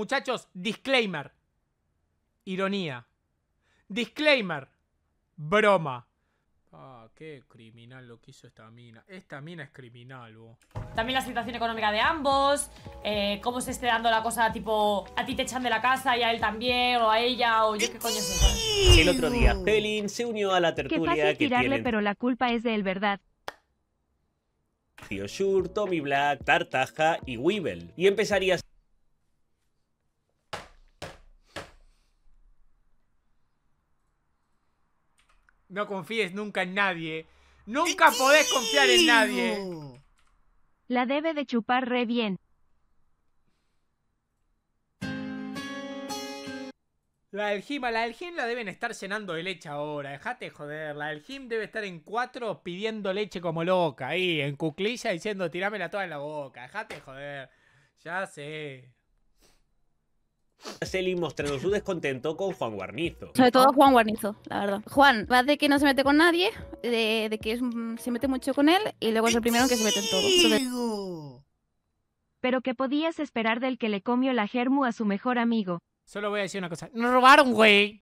Muchachos, disclaimer. Ironía. Disclaimer. Broma. Ah, qué criminal lo que hizo esta mina. Esta mina es criminal, vos. También la situación económica de ambos, eh, cómo se esté dando la cosa, tipo, a ti te echan de la casa y a él también, o a ella, o yo qué coño sé. El otro día, Felin se unió a la Qué tertulia fácil que tirarle, tienen pero la culpa es de él, ¿verdad? Tío Shur, Tommy Black, Tartaja y Weevil. Y empezaría No confíes nunca en nadie. Nunca podés confiar en nadie. La debe de chupar re bien. La del Jim, a la del Jim la deben estar llenando de leche ahora. Dejate de joder. La del Jim debe estar en cuatro pidiendo leche como loca. Ahí, en cuclilla diciendo tirámela toda en la boca. Dejate de joder. Ya sé. Selly mostrando su descontento con Juan Guarnizo. Sobre todo Juan Guarnizo, la verdad. Juan va de que no se mete con nadie, de, de que es- mm, se mete mucho con él y luego es el primero en que se mete en todo. Entonces, Pero ¿qué podías esperar del que le comió la germu a su mejor amigo? Solo voy a decir una cosa. Nos robaron, güey.